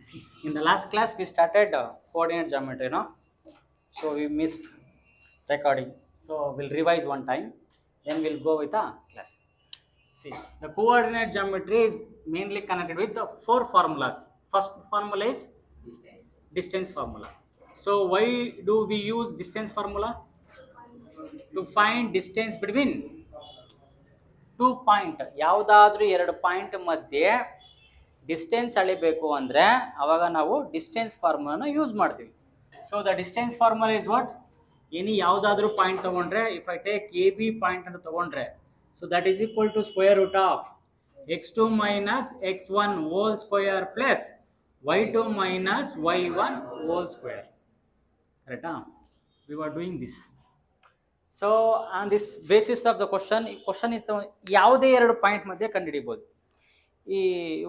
See, in the last class we started uh, coordinate geometry, no? So we missed recording. So we'll revise one time, then we'll go with a class. See, the coordinate geometry is mainly connected with the four formulas. First formula is distance distance formula. So why do we use distance formula? To find distance between two point ಯಾವುದಾದ್ರೂ ಎರಡು point ಮಧ್ಯೆ distance ಅಳಿಬೇಕು ಅಂದರೆ ಅವಾಗ ನಾವು distance ಫಾರ್ಮುಲಾನ use ಮಾಡ್ತೀವಿ. So the distance formula is what any ಯಾವುದಾದ್ರೂ point ತೊಗೊಂಡ್ರೆ if I take A B point ಅಂತ ತೊಗೊಂಡ್ರೆ so that is equal to square root of x two minus x one whole square plus y two minus y one whole square ಕರೆಕ್ಟಾ we are doing this so on this basis of the question ಈ question is ಯಾವುದೇ ಎರಡು point ಮಧ್ಯೆ ಕಂಡುಹಿಡಿಬೋದು. ಈ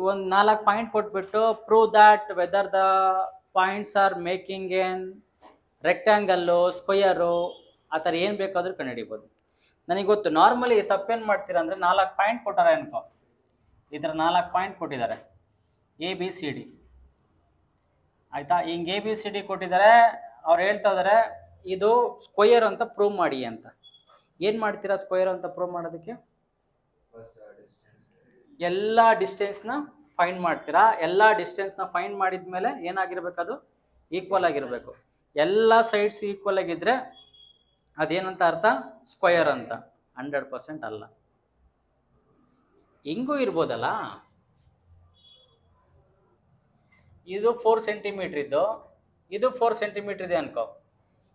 ಒಂದು ನಾಲ್ಕು point ಕೊಟ್ಬಿಟ್ಟು prove that whether the points are making ಏನ್ ರೆಕ್ಟ್ಯಾಂಗಲ್ಲು ಸ್ಕ್ವಯರು ಆ ಥರ ಏನು ಬೇಕಾದರೂ ಕಂಡುಹಿಡಿಬೋದು. ನನಗೆ ಗೊತ್ತು ನಾರ್ಮಲಿ ತಪ್ಪೇನು ಮಾಡ್ತೀರಾ ಅಂದರೆ ನಾಲ್ಕು ಪಾಯಿಂಟ್ ಕೊಟ್ಟಾರೆ ಅನ್ಕೋ. ಇದರ ನಾಲ್ಕು ಪಾಯಿಂಟ್ ಕೊಟ್ಟಿದ್ದಾರೆ. ಎ ಬಿ ಸಿ ಡಿ ಆಯಿತಾ? ಹಿಂಗೆ ಎ ಬಿ ಸಿ ಡಿ ಕೊಟ್ಟಿದ್ದಾರೆ, ಅವ್ರು ಹೇಳ್ತಾ ಇದ್ದಾರೆ ಇದು ಸ್ಕ್ವಯರ್ ಅಂತ ಪ್ರೂವ್ ಮಾಡಿ ಅಂತ. ಏನು ಮಾಡ್ತೀರಾ ಸ್ಕ್ವಯರ್ ಅಂತ ಪ್ರೂವ್ ಮಾಡೋದಕ್ಕೆ? ಎಲ್ಲ ಡಿಸ್ಟೆನ್ಸ್ನ ಫೈಂಡ್ ಮಾಡ್ತೀರಾ? ಎಲ್ಲ ಡಿಸ್ಟೆನ್ಸ್ನ ಫೈಂಡ್ ಮಾಡಿದ ಮೇಲೆ ಅದು ಈಕ್ವಲ್ ಆಗಿರಬೇಕು. ಎಲ್ಲ ಸೈಡ್ಸ್ ಈಕ್ವಲ್ ಆಗಿದ್ರೆ ಅದೇನಂತ ಅರ್ಥ? ಸ್ಕ್ವಯರ್ ಅಂತ. ಹಂಡ್ರೆಡ್ ಪರ್ಸೆಂಟ್ ಅಲ್ಲ. ಹಿಂಗೂ ಇರ್ಬೋದಲ್ಲ? ಇದು ಫೋರ್ ಸೆಂಟಿಮೀಟ್ರ್ ಇದ್ದು, ಇದು ಫೋರ್ ಸೆಂಟಿಮೀಟ್ರ್ ಇದೆ ಅನ್ಕೋ.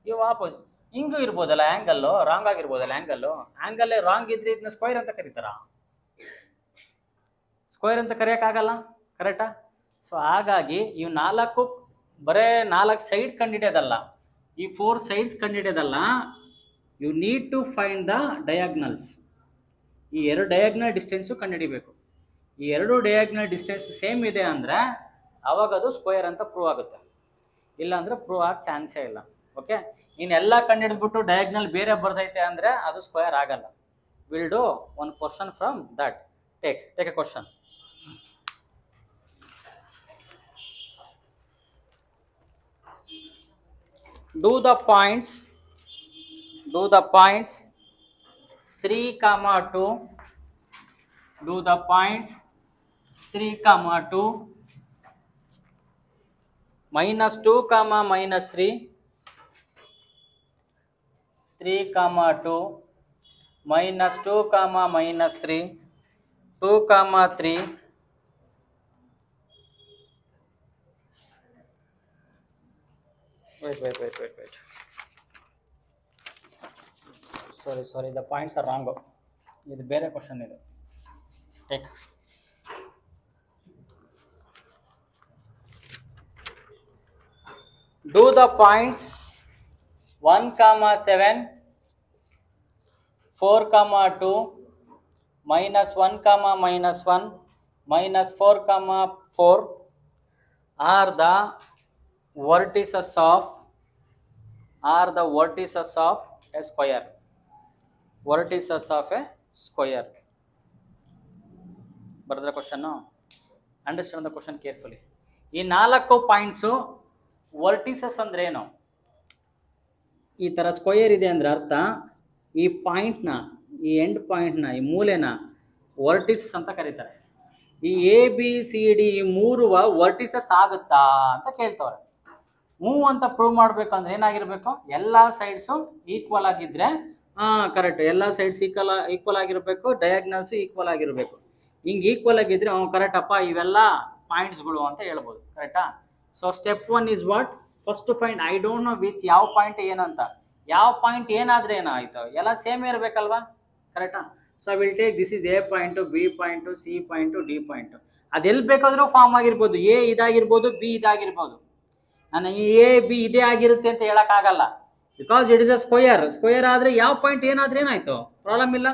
ಇವು ವಾಪಸ್ ಹಿಂಗೂ ಇರ್ಬೋದಲ್ಲ ಆ್ಯಂಗಲ್ಲು ರಾಂಗ್ ಆಗಿರ್ಬೋದಲ್ಲ ಆ್ಯಂಗಲ್ಲು ಆ್ಯಂಗಲ್ಲೇ ರಾಂಗ್ ಇದ್ರೆ ಇದನ್ನ ಸ್ಕ್ವೈರ್ ಅಂತ ಕರೀತಾರ? ಸ್ಕ್ವೈರ್ ಅಂತ ಕರೆಯೋಕ್ಕಾಗಲ್ಲ? ಕರೆಕ್ಟಾ ಸೊ ಹಾಗಾಗಿ ಇವು ನಾಲ್ಕು, ಬರೇ ನಾಲ್ಕು ಸೈಡ್ ಕಂಡಿಡಿಯೋದಲ್ಲ. ಈ four sides ಕಂಡಿಡಿಯೋದಲ್ಲ. You need to find the diagonals ಈ ಎರಡು ಡಯಾಗ್ನಲ್ ಡಿಸ್ಟೆನ್ಸು ಕಂಡುಹಿಡಿಬೇಕು ಈ ಎರಡು ಡಯಾಗ್ನಲ್ ಡಿಸ್ಟೆನ್ಸ್ ಸೇಮ್ ಇದೆ ಅಂದರೆ, ಅವಾಗ ಅದು ಸ್ಕ್ವೇರ್ ಅಂತ ಪ್ರೂವ್ ಆಗುತ್ತೆ. ಇಲ್ಲ ಅಂದರೆ ಪ್ರೂವ್ ಆಗ ಚಾನ್ಸೇ ಇಲ್ಲ. ಓಕೆ ಇನ್ನೆಲ್ಲ ಕಂಡುಹಿಡಿದ್ಬಿಟ್ಟು ಡಯಾಗ್ನಲ್ ಬೇರೆ ಬರ್ದೈತೆ ಅಂದರೆ ಅದು ಸ್ಕ್ವೇರ್ ಆಗಲ್ಲ. Will do one question from that take take a question do the points. Do the points. 3 comma 2 do the points. 3 comma 2 minus 2 comma minus 3 3 comma 2 minus 2 comma minus 3 2 comma 3 wait wait wait wait wait sorry sorry the points are wrong ಇದು ಬೇರೆ question ಇದು take do the points 1 comma 7 4 comma 2 minus 1 comma minus 1 minus 4 comma 4 are the vertices of are the vertices of a square. Vertices of a square. ಬರೆದ್ರೆ question understand the question carefully ಈ ನಾಲ್ಕು points vertices ಅಂದ್ರೆ ಏನು? ಈ ಥರ square ಇದೆ ಅಂದ್ರೆ ಅರ್ಥ, ಈ ಪಾಯಿಂಟ್ನ ಈ ಎಂಡ್ ಪಾಯಿಂಟ್ನ ಈ ಮೂಲೆನ ವರ್ಟಿಸಸ್ ಅಂತ ಕರೀತಾರೆ. ಈ ಎ ಬಿ ಸಿ ಡಿ ಈ ಮೂರು ವರ್ಟಿಸಸ್ ಆಗುತ್ತಾ ಅಂತ ಕೇಳ್ತವ್ರೆ. ಮೂವ್ ಅಂತ ಪ್ರೂವ್ ಮಾಡಬೇಕಂದ್ರೆ ಏನಾಗಿರ್ಬೇಕು? ಎಲ್ಲ ಸೈಡ್ಸು ಈಕ್ವಲ್ ಆಗಿದ್ರೆ, ಹಾಂ ಕರೆಕ್ಟ್ ಎಲ್ಲ ಸೈಡ್ಸ್ ಈಕ್ವಲ್ ಈಕ್ವಲ್ ಆಗಿರಬೇಕು ಡಯಾಗ್ನಲ್ಸ್ ಈಕ್ವಲ್ ಆಗಿರಬೇಕು. ಹಿಂಗೆ ಈಕ್ವಲ್ ಆಗಿದ್ರೆ ಅವ್ನು ಅಪ್ಪ, ಇವೆಲ್ಲ ಪಾಯಿಂಟ್ಸ್ಗಳು ಅಂತ ಹೇಳ್ಬೋದು ಕರೆಕ್ಟಾ so step one is what first find I don't know which ಯಾವ ಪಾಯಿಂಟ್ ಏನಂತ. ಯಾವ ಪಾಯಿಂಟ್ ಏನಾದ್ರೆ ಏನಾಯ್ತು? ಎಲ್ಲ ಸೇಮ್ ಇರಬೇಕಲ್ವಾ? ಕರೆಕ್ಟಾ so will take this is A point B point C point D point ಅದೆಲ್ಲಿ ಬೇಕಾದರೂ ಫಾರ್ಮ್ ಆಗಿರ್ಬೋದು. ಎ ಇದಾಗಿರ್ಬೋದು ಬಿ ಇದಾಗಿರ್ಬೋದು. ನಾನು ಎ ಬಿ ಇದೇ ಆಗಿರುತ್ತೆ ಅಂತ ಹೇಳೋಕ್ಕಾಗಲ್ಲ. Because it is a square square ಆದರೆ ಯಾವ ಪಾಯಿಂಟ್ ಏನಾದ್ರೆ ಏನಾಯ್ತು? ಪ್ರಾಬ್ಲಮ್ ಇಲ್ಲ.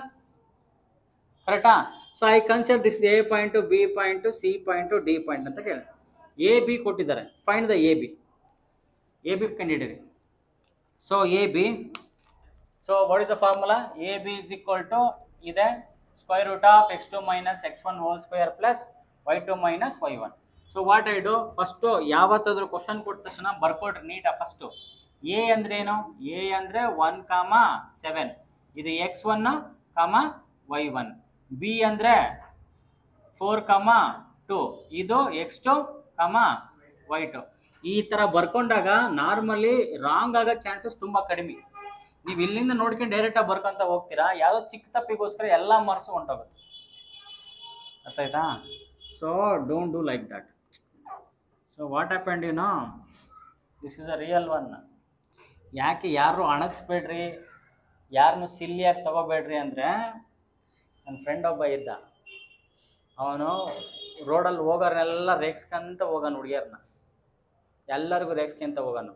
ಕರೆಕ್ಟಾ so I consider this A point B point C point D point ಅಂತ ಕೇಳಿ. ಎ ಬಿ ಕೊಟ್ಟಿದ್ದಾರೆ. Find the A B A B ಕಂಡಿಡಿರಿ so A B so what is the formula A B is equal to ಇದೆ square root of x two minus x one whole square plus y two minus y one so what I do first ಯಾವತ್ತಾದ್ರೂ question ಕೊಟ್ಟ ತಕ್ಷಣ ಬರ್ಕೊಡ್ರಿ ನೀಟಾ first A ಅಂದ್ರೆ ಏನು? A ಅಂದರೆ one comma seven ಇದು x one comma y one B ಅಂದರೆ four comma two ಇದು x two comma y two ಈ ಥರ ಬರ್ಕೊಂಡಾಗ ನಾರ್ಮಲಿ ರಾಂಗ್ ಆಗೋ ಚಾನ್ಸಸ್ ತುಂಬ ಕಡಿಮೆ. ನೀವು ಇಲ್ಲಿಂದ ನೋಡ್ಕೊಂಡು ಡೈರೆಕ್ಟಾಗಿ ಬರ್ಕೊಂತ ಹೋಗ್ತೀರಾ? ಯಾವುದೋ ಚಿಕ್ಕ ತಪ್ಪಿಗೋಸ್ಕರ ಎಲ್ಲ ಮಾರ್ಕ್ಸು ಹೊಂಟೋಗುತ್ತೆ ಅರ್ಥಾಯ್ತಾ? So don't do like that so what happened you know this is a real one ಯಾಕೆ ಯಾರು ಅಣಗಿಸ್ಬೇಡ್ರಿ ಯಾರನ್ನು ಸಿಲ್ಲಿಯಾಗಿ ತಗೋಬೇಡ್ರಿ ಅಂದರೆ ನನ್ನ ಫ್ರೆಂಡ್ ಒಬ್ಬ ಇದ್ದ. ಅವನು ರೋಡಲ್ಲಿ ಹೋಗೋರ್ನೆಲ್ಲ ರೇಗ್ಸ್ಕೊಂತ ಹೋಗೋನು ಹುಡುಗಿಯರ್ನ. ಎಲ್ಲರಿಗೂ ರೇಗ್ಸ್ಕೊಂತ ಹೋಗೋನು.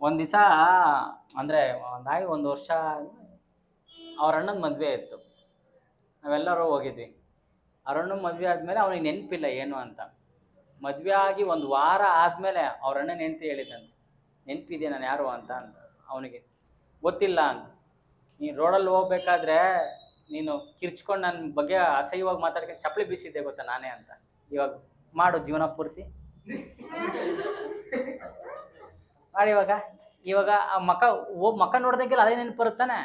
ಒಂದು ದಿವಸ, ಅಂದರೆ ಒಂದಾಗಿ ಒಂದು ವರ್ಷ ಅವ್ರ ಅಣ್ಣನ ಮದುವೆ ಇತ್ತು ನಾವೆಲ್ಲರೂ ಹೋಗಿದ್ವಿ. ಅವ್ರ ಅಣ್ಣನ ಮದುವೆ ಆದಮೇಲೆ ಅವನಿಗೆ ನೆನಪಿಲ್ಲ ಏನು ಅಂತ. ಮದುವೆ ಆಗಿ ಒಂದು ವಾರ ಆದಮೇಲೆ ಅವ್ರ ಅಣ್ಣ ಹೆಂಡ್ತಿ ಹೇಳಿದಂತೆ ನೆನಪಿದೆ ನಾನು ಯಾರು ಅಂತ? ಅಂತ ಅವನಿಗೆ, ಗೊತ್ತಿಲ್ಲ ಅಂತ ನೀನು ರೋಡಲ್ಲಿ ಹೋಗ್ಬೇಕಾದ್ರೆ ನೀನು ಕಿರ್ಚ್ಕೊಂಡು ನನ್ನ ಬಗ್ಗೆ ಅಸಹ್ಯವಾಗಿ ಮಾತಾಡ್ಕೊಂಡು ಚಪ್ಪಲಿ ಬೀಸಿದ್ದೆ ಗೊತ್ತಾ ನಾನೇ ಅಂತ. ಇವಾಗ ಮಾಡು ಜೀವನ ಪೂರ್ತಿ. ಮಾಡಿ ಇವಾಗ ಇವಾಗ ಆ ಮಕ, ಓ ಮಕ ನೋಡ್ದಂಗೆಲ್ಲ ಅದೇ ನೆನಪು ಬರುತ್ತಾನೆ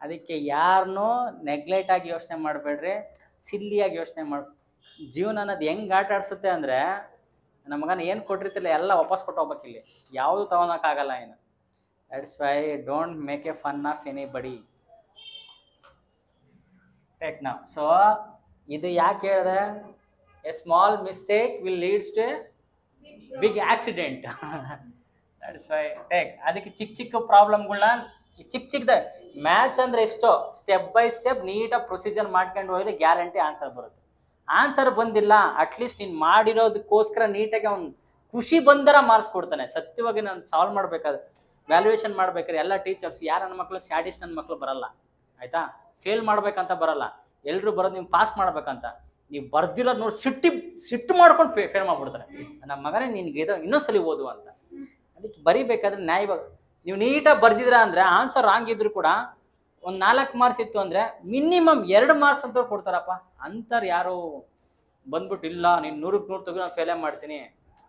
ಅದಕ್ಕೆ ಯಾರನ್ನೂ ನೆಗ್ಲೆಕ್ಟ್ ಆಗಿ ಯೋಚನೆ ಮಾಡಬೇಡ್ರಿ ಸಿಲ್ಲಿಯಾಗಿ ಯೋಚನೆ ಮಾಡಿ ಜೀವನ ಅನ್ನೋದು ಹೆಂಗ್ ಆಟ ಆಡಿಸುತ್ತೆ ಅಂದರೆ ನಮ್ಮ ಮಗನ ಏನು ಕೊಟ್ಟಿರ್ತಿಲ್ಲ, ಎಲ್ಲ ವಾಪಸ್ ಕೊಟ್ಟು ಹೋಗ್ಬೇಕು ಇಲ್ಲಿ. ಯಾವುದು ತಗೊಳಕ್ಕಾಗಲ್ಲ ಏನು that's why don't make a fun of anybody take ನಾವು ಸೊ ಇದು ಯಾಕೆ ಹೇಳಿದೆ? A small mistake will leads to big accident that's why take ಅದಕ್ಕೆ ಚಿಕ್ಕ ಚಿಕ್ಕ ಪ್ರಾಬ್ಲಮ್ಗಳನ್ನ ಚಿಕ್ಕ ಚಿಕ್ಕದ ಮ್ಯಾಥ್ಸ್ ಅಂದ್ರೆ ಎಷ್ಟೋ? ಸ್ಟೆಪ್ ಬೈ ಸ್ಟೆಪ್ ನೀಟಾಗಿ ಪ್ರೊಸೀಜರ್ ಮಾಡ್ಕೊಂಡು ಹೋದ್ರೆ ಗ್ಯಾರಂಟಿ ಆನ್ಸರ್ ಬರುತ್ತೆ. ಆನ್ಸರ್ ಬಂದಿಲ್ಲ. ಅಟ್ಲೀಸ್ಟ್ ನೀನು ಮಾಡಿರೋದಕ್ಕೋಸ್ಕರ ನೀಟಾಗಿ ಅವ್ನು ಖುಷಿ ಬಂದರ ಮಾರ್ಕ್ಸ್ ಕೊಡ್ತಾನೆ. ಸತ್ಯವಾಗಿ ನಾನು ಸಾಲ್ವ್ ಮಾಡ್ಬೇಕಾದ್ರೆ ವ್ಯಾಲ್ಯೂಯೇಷನ್ ಮಾಡ್ಬೇಕಾದ್ರೆ ಎಲ್ಲ ಟೀಚರ್ಸ್ ಯಾರು ನನ್ನ ಮಕ್ಕಳು ಸ್ಯಾಡಿಸ್ಟ್ ನನ್ನ ಮಕ್ಕಳು ಬರಲ್ಲ. ಆಯ್ತಾ? ಫೇಲ್ ಮಾಡ್ಬೇಕಂತ ಬರಲ್ಲ. ಎಲ್ಲರೂ ಬರೋದು ನೀವು ಪಾಸ್ ಮಾಡ್ಬೇಕಂತ. ನೀವು ಬರ್ದಿರೋದು ನೋಡಿ ಸಿಟ್ಟಿ ಸಿಟ್ಟು ಮಾಡ್ಕೊಂಡು ಫೇ ಫೇಲ್ ಮಾಡ್ಬಿಡ್ತಾರೆ. ನಮ್ಮ ಮಗನೇ ನಿನ್ಗೆ ಇದು ಇನ್ನೊಂದ್ಸಲಿ ಓದು ಅಂತ. ಅದಕ್ಕೆ ಬರಿಬೇಕಾದ್ರೆ ನ್ಯಾಯವಾಗಿ ನೀವು ನೀಟಾಗಿ ಬರ್ದಿದ್ರ ಅಂದರೆ ಆನ್ಸರ್ ರಾಂಗ್ ಇದ್ರು ಕೂಡ ಒಂದು ನಾಲ್ಕು ಮಾರ್ಕ್ಸ್ ಇತ್ತು ಅಂದರೆ ಮಿನಿಮಮ್ ಎರಡು ಮಾರ್ಕ್ಸ್ ಅಂತ ಕೊಡ್ತಾರಪ್ಪ. ಅಂಥರು ಯಾರು ಬಂದ್ಬಿಟ್ಟು, ಇಲ್ಲ, ನೀನು ನೂರಕ್ಕೆ ನೂರು ತೆಗೆದು ನಾನು ಫೇಲೇ ಮಾಡ್ತೀನಿ.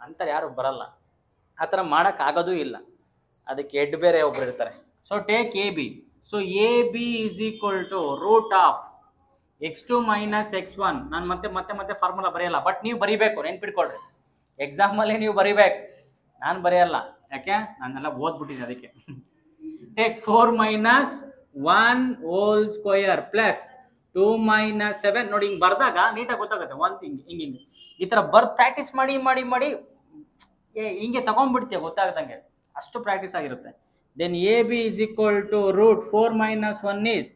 ಅಂಥರು ಯಾರು ಬರಲ್ಲ. ಆ ಥರ ಮಾಡೋಕ್ಕಾಗೋದೂ ಇಲ್ಲ. ಅದಕ್ಕೆ ಎಡ್ ಬೇರೆ ಒಬ್ರು ಇರ್ತಾರೆ. So take A B so A B is equal to root of x two minus x one ನಾನು ಮತ್ತೆ ಮತ್ತೆ ಮತ್ತೆ ಫಾರ್ಮುಲಾ ಬರೆಯಲ್ಲ ಬಟ್ ನೀವು ಬರಿಬೇಕು, ನೆನ್ಪಿಟ್ಕೊಳ್ರಿ. ಎಕ್ಸಾಮಲ್ಲಿ ನೀವು ಬರಿಬೇಕು. ನಾನು ಬರೆಯಲ್ಲ. ಯಾಕೆ? ನಾನೆಲ್ಲ ಓದ್ಬಿಟ್ಟಿದ್ದೆ ಅದಕ್ಕೆ. Take four minus one whole square plus two minus seven ನೋಡಿ, ಹಿಂಗೆ ಬರ್ದಾಗ ನೀಟಾಗಿ ಗೊತ್ತಾಗುತ್ತೆ. ಒನ್ ಥಿಂಗ್ ಹಿಂಗೆ ಹಿಂಗೆ ಈ ಥರ ಬರ್ದು ಪ್ರಾಕ್ಟೀಸ್ ಮಾಡಿ ಮಾಡಿ ಮಾಡಿ ಹಿಂಗೆ ತಗೊಂಡ್ಬಿಡ್ತೀಯ, ಗೊತ್ತಾಗ್ದಂಗೆ. ಅಷ್ಟು ಪ್ರಾಕ್ಟೀಸ್ ಆಗಿರುತ್ತೆ. Then A B is equal to root four minus one is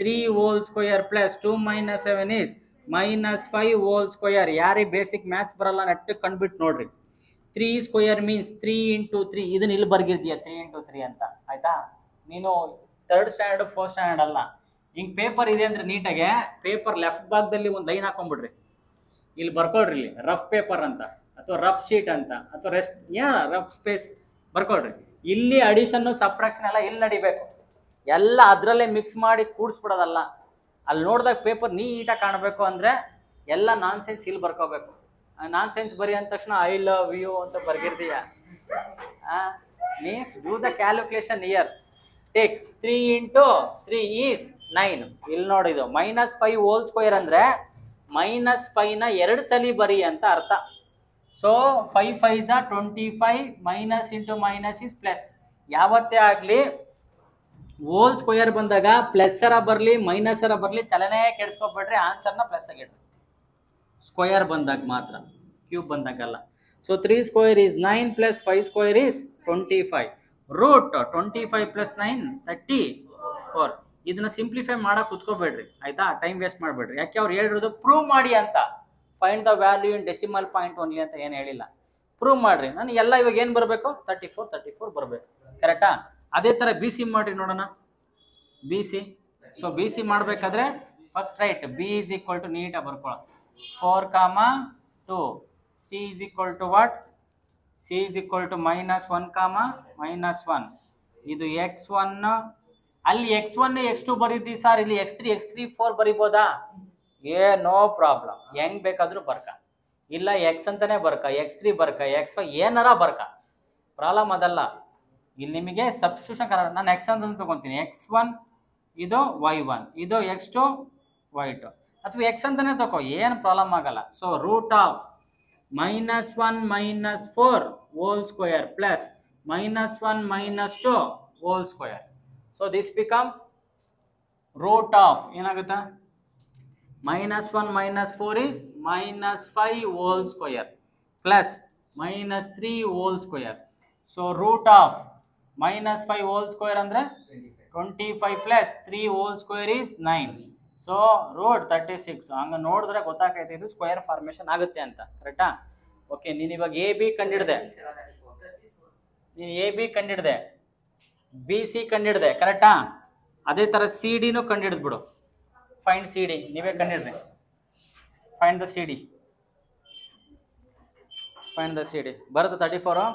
three whole square plus two minus seven is minus five whole square ಯಾರಿಗೆ ಬೇಸಿಕ್ ಮ್ಯಾಥ್ಸ್ ಬರಲ್ಲ ನೆಟ್ಟು ಕಂಡುಬಿಟ್ಟು ನೋಡ್ರಿ. Three square means three into three ಇದನ್ನ ಇಲ್ಲಿ ಬರ್ಗಿರ್ತೀಯ? Three into three ಅಂತ. ಆಯ್ತಾ? ನೀನು ಥರ್ಡ್ ಸ್ಟ್ಯಾಂಡರ್ಡ್ ಫೋರ್ತ್ ಸ್ಟ್ಯಾಂಡರ್ಡ್ ಅಲ್ಲ. ಹಿಂಗೆ ಪೇಪರ್ ಇದೆ ಅಂದ್ರೆ ನೀಟಾಗೆ ಪೇಪರ್ ಲೆಫ್ಟ್ ಭಾಗದಲ್ಲಿ ಒಂದು ಲೈನ್ ಹಾಕೊಂಡ್ಬಿಡ್ರಿ ಇಲ್ಲಿ ಬರ್ಕೊಳ್ರಿ ಇಲ್ಲಿ. ರಫ್ ಪೇಪರ್ ಅಂತ, ಅಥವಾ ರಫ್ ಶೀಟ್ ಅಂತ, ಅಥವಾ ರೆಸ್ಟ್ ಯಾ ರಫ್ ಸ್ಪೇಸ್ ಬರ್ಕೊಳ್ರಿ ಇಲ್ಲಿ ಅಡಿಷನ್ನು ಸಪ್ರಾಕ್ಷನ್ ಎಲ್ಲ ಇಲ್ಲಿ ನಡಿಬೇಕು. ಎಲ್ಲ ಅದರಲ್ಲೇ ಮಿಕ್ಸ್ ಮಾಡಿ ಕೂಡಿಸ್ಬಿಡೋದಲ್ಲ. ಅಲ್ಲಿ ನೋಡಿದಾಗ ಪೇಪರ್ ನೀಟಾಗಿ ಕಾಣಬೇಕು ಅಂದರೆ ಎಲ್ಲ ನಾನ್ ಸೆನ್ಸ್ ಇಲ್ಲಿ ಬರ್ಕೋಬೇಕು. ನಾನ್ ಸೆನ್ಸ್ ಬರಿ ಅಂದ ತಕ್ಷಣ ಐ ಲವ್ ಯು ಅಂತ ಬರ್ಗಿರ್ತೀಯ means do the calculation here take three into three is nine ಇಲ್ಲಿ ನೋಡಿದು ಮೈನಸ್ ಫೈವ್ ಹೋಲ್ ಸ್ಕ್ವೇರ್ ಅಂದರೆ ಮೈನಸ್ ಫೈವ್ನ ಎರಡು ಸಲ ಬರಿ ಅಂತ ಅರ್ಥ. So five fives twenty five minus into minus is plus ಯಾವತ್ತೇ ಆಗಲಿ ಹೋಲ್ ಸ್ಕ್ವೇರ್ ಬಂದಾಗ ಪ್ಲಸ್ಸರ ಬರಲಿ ಮೈನಸರ ಬರಲಿ, ತಲೆನೇ ಕೆಡಿಸ್ಕೊಬೇಡ್ರಿ ಆನ್ಸರ್ನ ಪ್ಲಸ್ ಆಗಿಡ್ರಿ. ಸ್ಕ್ವಯರ್ ಬಂದಾಗ ಮಾತ್ರ. Cube ಬಂದಾಗಲ್ಲ. So three square is nine plus five square is twenty five root twenty five plus nine thirty four ಇದನ್ನ simplify ಮಾಡಕ್ ಕುತ್ಕೋಬೇಡ್ರಿ. ಆಯ್ತಾ? ಟೈಮ್ ವೇಸ್ಟ್ ಮಾಡಬೇಡ್ರಿ. ಯಾಕೆ ಅವ್ರು ಹೇಳಿರೋದು ಪ್ರೂವ್ ಮಾಡಿ ಅಂತ. Find the value in decimal point only ಅಂತ ಏನು ಹೇಳಿಲ್ಲ. ಪ್ರೂವ್ ಮಾಡ್ರಿ. ನಾನು ಎಲ್ಲ ಇವಾಗ ಏನು ಬರಬೇಕು? ತರ್ಟಿ ಫೋರ್ ತರ್ಟಿ ಫೋರ್ ಬರಬೇಕು ಕರೆಕ್ಟಾ ಅದೇ ಥರ ಬಿ ಸಿ ಮಾಡಿರಿ ನೋಡೋಣ. B C so B C ಮಾಡಬೇಕಾದ್ರೆ first write B is equal to ನೀಟಾಗಿ ಬರ್ಕೊಳ್ಳೋ four comma two C is equal to what C is equal to minus one comma minus one ಇದು X one ಅಲ್ಲಿ X one X two ಬರೀತೀವಿ sir ಇಲ್ಲಿ x three x three four ಬರಿಬೋದಾ? ಏ no problem ಹೆಂಗ್ ಬೇಕಾದ್ರೂ ಬರ್ಕ. ಇಲ್ಲ X ಅಂತಾನೆ ಬರ್ಕ ಎಕ್ಸ್ ತ್ರೀ ಬರ್ಕ ಎಕ್ಸ್ ಫೈ ಏನಾರ ಬರ್ಕ. ಪ್ರಾಬ್ಲಮ್ ಅದಲ್ಲ. ಇಲ್ಲಿ ನಿಮಗೆ ಸಬ್ಸ್ಟಿಟ್ಯೂಷನ್ ಕರ ನಾನು ಎಕ್ಸ್ ಅಂತ ತಗೊತೀನಿ. ಎಕ್ಸ್ ಒನ್ ಇದು ವೈ ಒನ್ ಇದು ಎಕ್ಸ್ ಟು ವೈ ಟು ಅಥವಾ ಎಕ್ಸ್ ಅಂತಾನೆ ತಗೋ ಏನು ಪ್ರಾಬ್ಲಮ್ ಆಗಲ್ಲ. So root of minus 1 minus 4 whole square plus minus 1 minus 2 whole square. So this become root of yenagata minus 1 minus 4 is minus 5 whole square plus minus 3 whole square. So root of minus 5 whole square andre 25 plus 3 whole square is 9. So root thirty six ಹಂಗೆ ನೋಡಿದ್ರೆ ಗೊತ್ತಾಗೈತೆ ಇದು square formation ಆಗುತ್ತೆ ಅಂತ. ಕರೆಕ್ಟಾ okay ನೀನು ಇವಾಗ A B ಕಂಡಿಡ್ದೆ. ನೀನು ಎ ಬಿ ಕಂಡಿಡ್ದೆ. ಬಿ ಸಿ ಕಂಡಿಡ್ದೆ. ಕರೆಕ್ಟಾ ಅದೇ ಥರ ಸಿ ಡಿನೂ ಕಂಡಿಡ್ದ್ಬಿಡು ಫೈಂಡ್ ಸಿ ಡಿ ನೀವೇ ಕಂಡಿಡ್ರಿ. Find the C D find the C D ಬರುತ್ತೆ ತರ್ಟಿ ಫೋರು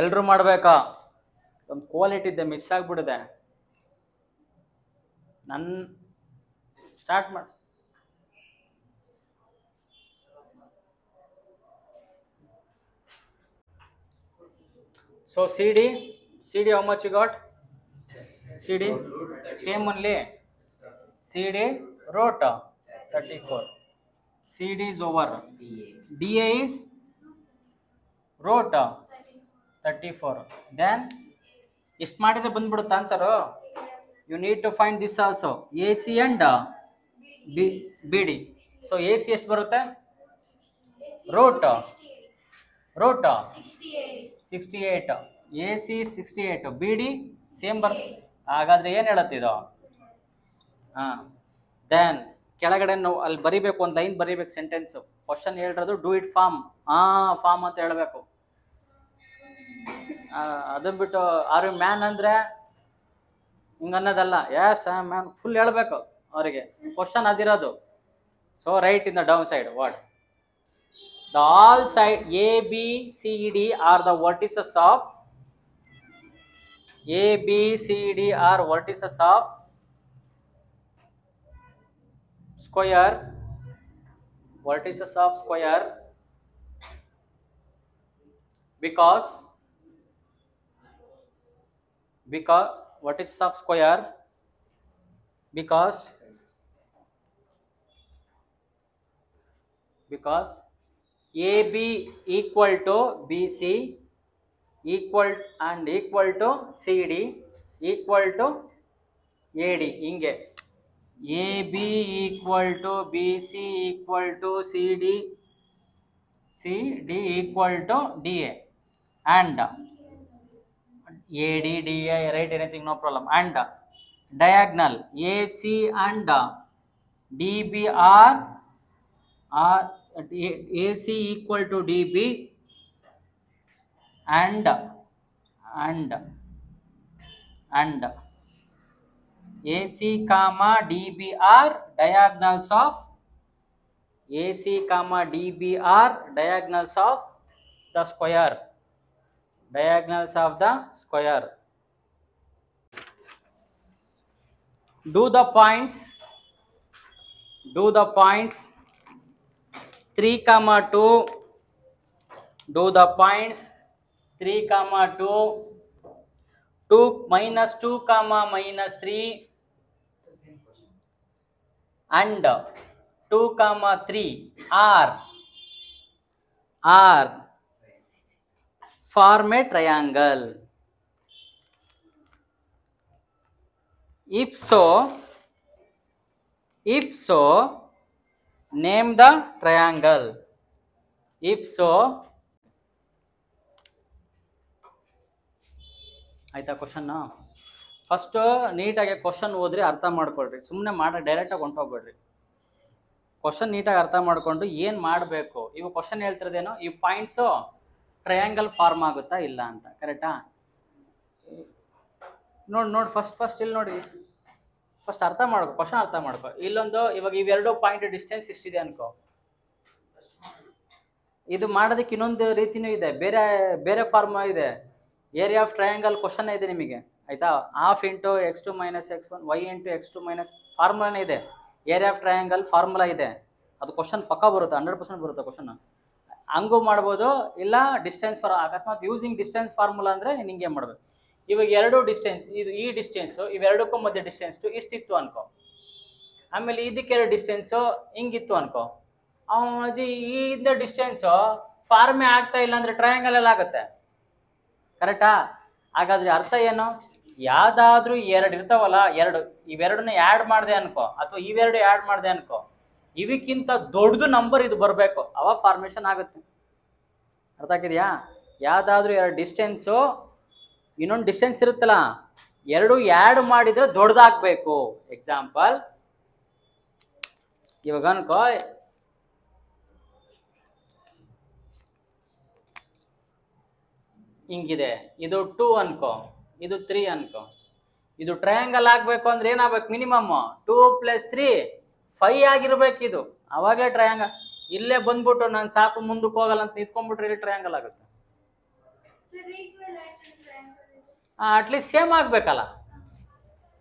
ಎಲ್ರು ಮಾಡ್ಬೇಕಾ? ಒಂದು ಕ್ವಾಲಿಟಿ ಇದ್ದೆ ಮಿಸ್ ಆಗಿಬಿಡಿದೆ ನನ್ನ ಸ್ಟಾರ್ಟ್ ಮಾಡಿ. So C D C D how much you got C D same ಅಲ್ಲಿ C D root thirty four C D is ಎಷ್ಟು ಮಾಡಿದ್ರೆ ಬಂದ್ಬಿಡುತ್ತೆ answer you need to find this also A C and B B D so A C ಎಷ್ಟು ಬರುತ್ತೆ? Root root sixty eight A C sixty eight B D same ಬರ್ ಹಾಗಾದ್ರೆ ಏನು ಹೇಳುತ್ತೆ ಇದು? ಹಾಂ. ದೆನ್ ಕೆಳಗಡೆ ನಾವು ಅಲ್ಲಿ ಬರಿಬೇಕು, ಒಂದು ಲೈನ್ ಬರಿಬೇಕು ಸೆಂಟೆನ್ಸು ಕ್ವಶನ್ ಹೇಳಿರೋದು ಡೂ ಇಟ್ ಫಾರ್ಮ್ ಹಾಂ ಫಾರ್ಮ್ ಅಂತ ಹೇಳಬೇಕು. ಅದನ್ನ ಬಿಟ್ಟು ಆರ್ ಯು ಮ್ಯಾನ್ ಅಂದರೆ ಹಿಂಗೆ ಅನ್ನೋದಲ್ಲ. ಎಸ್ ಐ ಮ್ಯಾನ್ ಫುಲ್ ಹೇಳಬೇಕು ಅವರಿಗೆ. Question ಅದಿರೋದು. So write in the down side what the all side A B C D are the vertices of A B C D are vertices of square vertices of square because because vertices of square because because AB equal to BC equal and equal to CD equal to AD ಹಿಂಗೆ A B equal to B C equal to C D C D AD, DI, right? Anything, no problem. And diagonal AC and DB are, AC equal to DB and and and AC comma DB are diagonals of AC comma DB are diagonals of the square diagonals of the square. Do the points. Do the points. 3 comma 2 do the points. 3 comma 2 2 minus 2 comma minus 3 and 2 comma 3 are are form a triangle if so if so, name the triangle. If so, ಆಯ್ತಾ ಕ್ವಶನ್ನು first ನೀಟಾಗಿ question ಓದ್ರಿ, ಅರ್ಥ ಮಾಡ್ಕೊಳ್ರಿ. ಸುಮ್ಮನೆ ಮಾಡ ಡೈರೆಕ್ಟಾಗಿ ಹೊಂಟೋಗ್ಬೇಡ್ರಿ. Question ನೀಟಾಗಿ ಅರ್ಥ ಮಾಡಿಕೊಂಡು ಏನು ಮಾಡಬೇಕು? ಇವು ಕ್ವಶನ್ ಹೇಳ್ತಿರೋದೇನೋ? ಈ ಪಾಯಿಂಟ್ಸು ಟ್ರಯಾಂಗಲ್ ಫಾರ್ಮ್ ಆಗುತ್ತಾ ಇಲ್ಲ ಅಂತ ಕರೆಕ್ಟಾ ನೋಡಿ ನೋಡಿ ಫಸ್ಟ್ ಫಸ್ಟ್ ಇಲ್ಲಿ ನೋಡಿ. ಫಸ್ಟ್ ಅರ್ಥ ಮಾಡ್ಕೊ ಕ್ವಶನ್ ಅರ್ಥ ಮಾಡ್ಕೊ. ಇಲ್ಲೊಂದು, ಇವಾಗ ಇವೆರಡು ಪಾಯಿಂಟ್ ಡಿಸ್ಟೆನ್ಸ್ ಇಷ್ಟಿದೆ ಅನ್ಕೋ. ಇದು ಮಾಡೋದಕ್ಕೆ ಇನ್ನೊಂದು ರೀತಿನೂ ಇದೆ, ಬೇರೆ ಬೇರೆ ಫಾರ್ಮ್ ಇದೆ. ಏರಿಯಾ ಆಫ್ ಟ್ರಯಾಂಗಲ್ ಕ್ವಶನ್ ಇದೆ ನಿಮಗೆ, ಆಯ್ತಾ? Half into x two minus x one y into x two minus ಫಾರ್ಮುಲಾನೇ ಇದೆ. ಏರಿಯಾ ಆಫ್ ಟ್ರಯಾಂಗಲ್ ಫಾರ್ಮುಲಾ ಇದೆ. ಅದು ಕ್ವಶನ್ ಪಕ್ಕ ಬರುತ್ತೆ ಹಂಡ್ರೆಡ್ ಪರ್ಸೆಂಟ್ ಬರುತ್ತೆ ಕ್ವಶನ್ ಹಂಗೂ ಮಾಡ್ಬೋದು, ಇಲ್ಲ ಡಿಸ್ಟೆನ್ಸ್ ಫಾರ್ ಅಕಸ್ಮಾತ್ ಯೂಸಿಂಗ್ ಡಿಸ್ಟೆನ್ಸ್ ಫಾರ್ಮುಲಾ ಅಂದರೆ ಹಿಂಗೆ ಮಾಡಬೇಕು. ಇವಾಗ ಎರಡು ಡಿಸ್ಟೆನ್ಸ್ ಇದು ಈ ಡಿಸ್ಟೆನ್ಸು ಇವೆರಡಕ್ಕೂ ಮಧ್ಯೆ ಡಿಸ್ಟೆನ್ಸ್ ಇಷ್ಟಿತ್ತು ಅನ್ಕೋ. ಆಮೇಲೆ ಇದಕ್ಕೆರಡು ಡಿಸ್ಟೆನ್ಸು ಹಿಂಗಿತ್ತು ಅನ್ಕೋ. ಅವಜಿ ಈಂದ ಡಿಸ್ಟೆನ್ಸು ಫಾರ್ಮೇ ಆಗ್ತಾ ಇಲ್ಲ ಅಂದರೆ ಟ್ರಯಾಂಗಲ್ ಎಲ್ಲ ಆಗುತ್ತೆ. ಕರೆಕ್ಟಾ ಹಾಗಾದ್ರೆ ಅರ್ಥ ಏನು? ಯಾವುದಾದ್ರೂ ಎರಡು ಇರ್ತಾವಲ್ಲ, ಎರಡು, ಇವೆರಡನ್ನ ಆ್ಯಡ್ ಮಾಡಿದೆ ಅನ್ಕೋ, ಅಥವಾ ಇವೆರಡು ಆ್ಯಡ್ ಮಾಡಿದೆ ಅನ್ಕೋ. ಇವಕ್ಕಿಂತ ದೊಡ್ಡದು ನಂಬರ್ ಇದು ಬರಬೇಕು. ಅವಾಗ ಫಾರ್ಮೇಷನ್ ಆಗುತ್ತೆ. ಅರ್ಥ ಆಗಿದೆಯಾ ಯಾವುದಾದ್ರೂ ಎರಡು ಡಿಸ್ಟೆನ್ಸು ಇನ್ನೊಂದು ಡಿಸ್ಟೆನ್ಸ್ ಇರುತ್ತಲ್ಲ, ಎರಡು ಆ್ಯಡ್ ಮಾಡಿದರೆ ದೊಡ್ಡದಾಗಬೇಕು. ಎಕ್ಸಾಂಪಲ್ ಇವಾಗ ಅನ್ಕೋ, ಹಿಂಗಿದೆ. ಇದು ಟೂ ಅನ್ಕೋ, ಇದು ತ್ರೀ ಅನ್ಕೋ. ಇದು ಟ್ರಯಾಂಗಲ್ ಆಗಬೇಕು ಅಂದ್ರೆ ಏನಾಗಬೇಕು? Minimum two plus three five ಆಗಿರ್ಬೇಕು ಇದು ಅವಾಗಲೇ ಟ್ರಯಾಂಗಲ್ ಇಲ್ಲೇ ಬಂದ್ಬಿಟ್ಟು ನಾನು ಸಾಕು ಮುಂದಕ್ಕೆ ಹೋಗಲ್ಲ ಅಂತ ನಿಂತ್ಕೊಂಡ್ಬಿಟ್ರೆ ಇಲ್ಲಿ ಟ್ರಯಾಂಗಲ್ ಆಗುತ್ತೆ. ಅಟ್ಲೀಸ್ಟ್ ಸೇಮ್ ಆಗಬೇಕಲ್ಲ.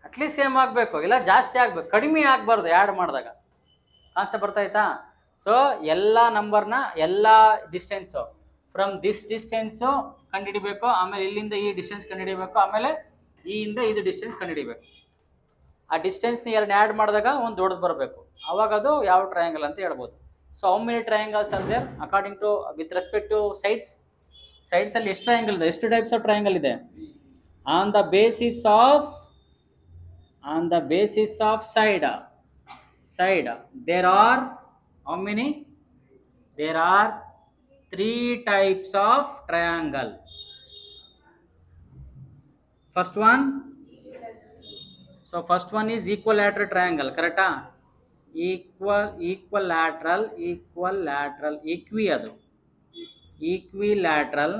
ಅಟ್ಲೀಸ್ಟ್ ಸೇಮ್ ಆಗಬೇಕು. ಇಲ್ಲ, ಜಾಸ್ತಿ ಆಗಬೇಕು. ಕಡಿಮೆ ಆಗ್ಬಾರ್ದು ಆ್ಯಡ್ ಮಾಡಿದಾಗ. ಕಾನ್ಸೆಪ್ಟ್ ಬರ್ತಾಯ್ತಾ ಸೊ ಎಲ್ಲ ನಂಬರ್ನ ಎಲ್ಲ ಡಿಸ್ಟೆನ್ಸು ಫ್ರಮ್ ದಿಸ್ ಡಿಸ್ಟೆನ್ಸು ಕಂಡುಹಿಡಿಬೇಕು. ಆಮೇಲೆ ಇಲ್ಲಿಂದ ಈ ಡಿಸ್ಟೆನ್ಸ್ ಕಂಡುಹಿಡಿಬೇಕು. ಆಮೇಲೆ ಈ ಹಿಂದೆ ಇದು ಡಿಸ್ಟೆನ್ಸ್ ಕಂಡುಹಿಡಿಬೇಕು. ಆ ಡಿಸ್ಟೆನ್ಸ್ನ ಎರಡು ಆ್ಯಡ್ ಮಾಡಿದಾಗ ಒಂದು ದೊಡ್ಡದು ಬರಬೇಕು. ಅವಾಗ ಅದು ಯಾವ ಟ್ರಯಾಂಗಲ್ ಅಂತ ಹೇಳ್ಬೋದು. ಸೊ ಹೌ ಮೆನಿ ಟ್ರಯಾಂಗಲ್ಸ್ ಅಂದರೆ there according to with respect to sides ಸೈಡ್ಸಲ್ಲಿ ಎಷ್ಟು ಟ್ರಯಾಂಗಲ್ ಇದೆ? ಎಷ್ಟು ಟೈಪ್ಸ್ ಆಫ್ ಟ್ರಯಾಂಗಲ್ ಇದೆ? On the basis of on the basis of side side there are how many? There are three types of triangle first one so first one is equilateral triangle करेक्टा equal equilateral equilateral ईक्वी अब equilateral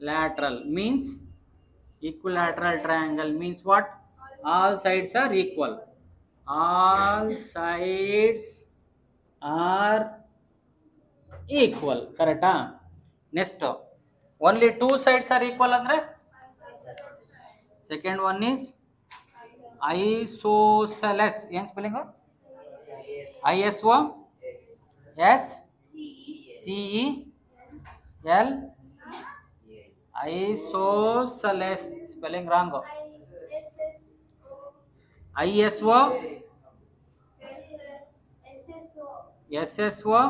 lateral mean equilateral triangle mean what all sides are equal all sides are equal करेक्टा next only two sides are equal अरे second one is isosceles. ಏನ್ spelling I S O S C E L isosceles spelling wrong I S O S S O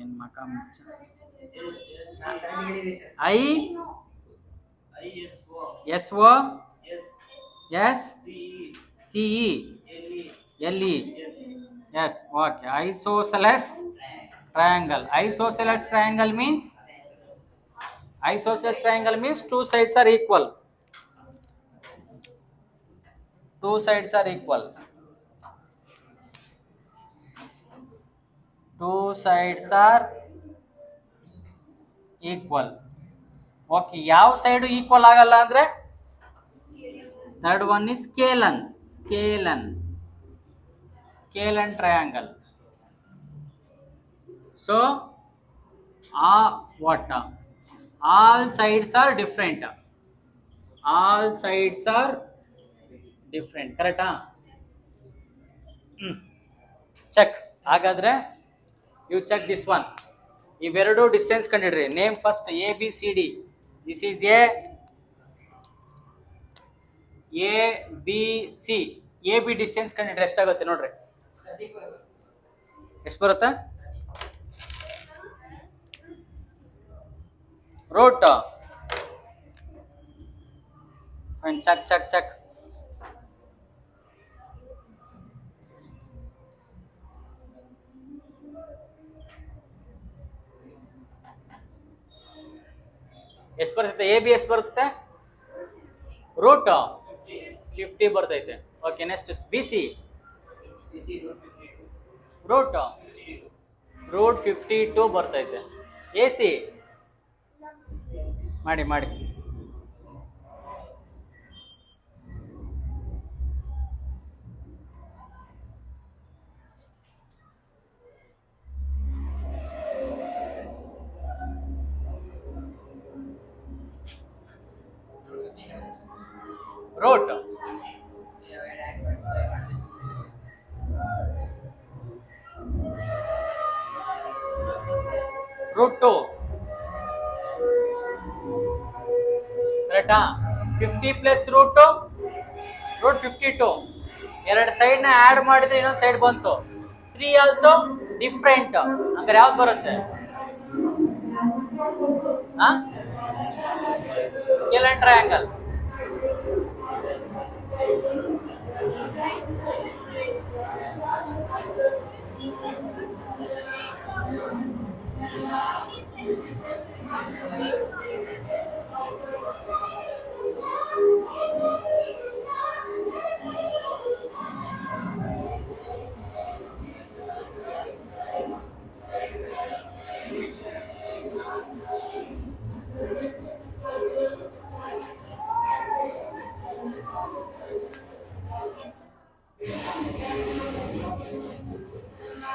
ಏನ್ ಮಕ ಮುಚ್ಚ I S O S C E L E yes okay isosceles triangle isosceles triangle means isosceles triangle means two sides are equal two sides are equal two sides are equal okay ಯಾವ side equal ಆಗಲ್ಲ ಅಂದ್ರೆ? Third one is scalene scalene scalene triangle so ಆ what all sides are different all sides are different ಕರೆಕ್ಟಾ check ಹಾಗಾದ್ರೆ you check this one ಇವೆರಡು distance ಕಂಡಿಡ್ರಿ. Name first A B C D this is a. A B C A B distance ಕಂಡಿಡ್ರಿ ಎಷ್ಟಾಗುತ್ತೆ ನೋಡ್ರಿ. ಎಷ್ಟು ಬರುತ್ತೆ? Root check check check. ಎಷ್ಟು ಬರ್ತೈತೆ? A B ಎಷ್ಟು ಬರ್ತೈತೆ? ರೂಟ್ ಫಿಫ್ಟಿ ಬರ್ತೈತೆ. Okay next B C root root fifty two ಬರ್ತೈತೆ. ಎ ಸಿ ಮಾಡಿ ಮಾಡಿ. Root root 2. Fifty plus root root fifty two, root 52. ಎರಡು ಸೈಡ್ನ ಆ್ಯಡ್ ಮಾಡಿದ್ರೆ ಇನ್ನೊಂದು ಸೈಡ್ ಬಂತು. ತ್ರೀ ಆಲ್ಸೋ ಡಿಫ್ರೆಂಟ್ ಅಂದ್ರೆ ಯಾವ್ದು ಬರುತ್ತೆ? ಸ್ಕೇಲ್ ಆ್ಯಂಡ್ ಟ್ರಯಾಂಗಲ್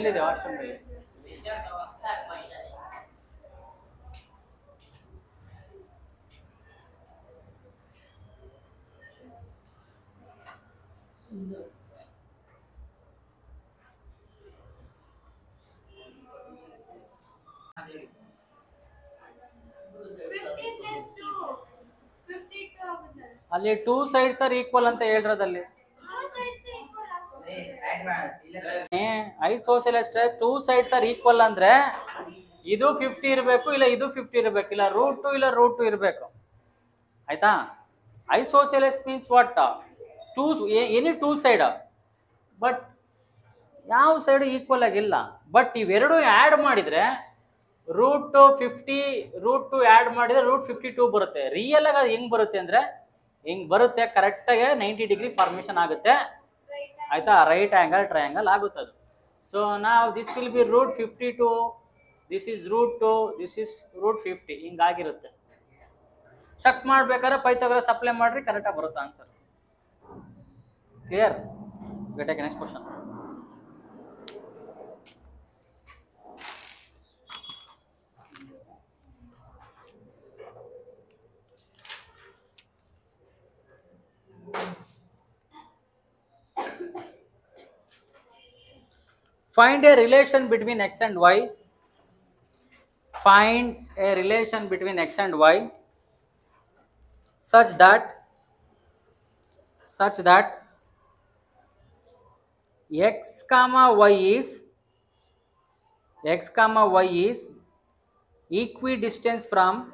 ಎಲ್ಲಿದೆ ವಾಶ್ರೂಮ್ ಅಲ್ಲಿ? ಟೂ ಸೈಡ್ಸ್ ಆರ್ ಈಕ್ವಲ್ ಅಂತ ಹೇಳಿರೋದಲ್ಲಿ. ಟೂ ಸೈಡ್ಸ್ ಅಷ್ಟೇ ಟೂ ಸೈಡ್ಸ್ ಆರ್ ಈಕ್ವಲ್ ಅಂದ್ರೆ ಇದು ಫಿಫ್ಟಿ ಇರಬೇಕು, ಇಲ್ಲ ಇದು ಫಿಫ್ಟಿ ಇರಬೇಕು, ಇಲ್ಲ ರೂಟ್ ಟು ಇಲ್ಲ ರೂಟ್ ಟು ಇರಬೇಕು. ಆಯ್ತಾ? Isosceles means what two any two side but ಯಾವ ಸೈಡ್ ಈಕ್ವಲ್ ಆಗಿಲ್ಲ. ಬಟ್ ಇವೆರಡು ಆ್ಯಡ್ ಮಾಡಿದರೆ root two fifty root two add ಮಾಡಿದರೆ ರೂಟ್ ಫಿಫ್ಟಿ ಟೂ ಬರುತ್ತೆ. ರಿಯಲ್ ಆಗಿ ಅದು ಹೆಂಗೆ ಬರುತ್ತೆ ಅಂದರೆ, ಹೆಂಗೆ ಬರುತ್ತೆ ಕರೆಕ್ಟಾಗಿ ನೈಂಟಿ ಡಿಗ್ರಿ ಫಾರ್ಮೇಷನ್ ಆಗುತ್ತೆ. ಆಯ್ತಾ? ರೈಟ್ ಆ್ಯಂಗಲ್ ಟ್ರಯಾಂಗಲ್ ಆಗುತ್ತೆ ಅದು ಸೊ ನಾವು this will be root fifty two this is root two this is root fifty ಹಿಂಗಾಗಿರುತ್ತೆ. Check ಮಾಡ್ಬೇಕಾದ್ರೆ ಪೈಥಾಗರಸ್ ಅಪ್ಲೈ ಮಾಡ್ರಿ ಕರೆಕ್ಟಾಗಿ ಬರುತ್ತೆ answer clear ಗೆಟಕ್ಕೆ next question Find a relation between x and y. Find a relation between x and y such that such that x comma y is x comma y is equidistance from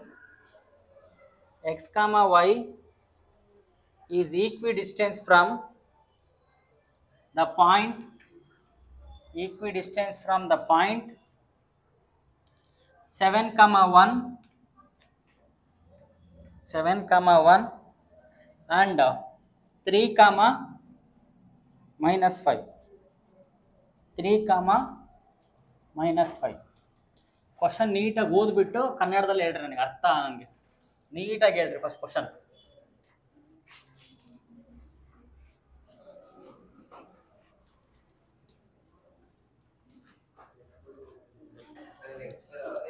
x comma y is equidistance from the point equidistance from the point 7 comma 1 7 comma 1 and uh, 3 comma minus 5 3 comma minus 5 question ನೀಟಾಗಿ ಓದ್ಬಿಟ್ಟು ಕನ್ನಡದಲ್ಲಿ ಹೇಳ್ರಿ ನನಗೆ ಅರ್ಥ ಹಂಗೆ ನೀಟಾಗಿ ಹೇಳ್ರಿ first question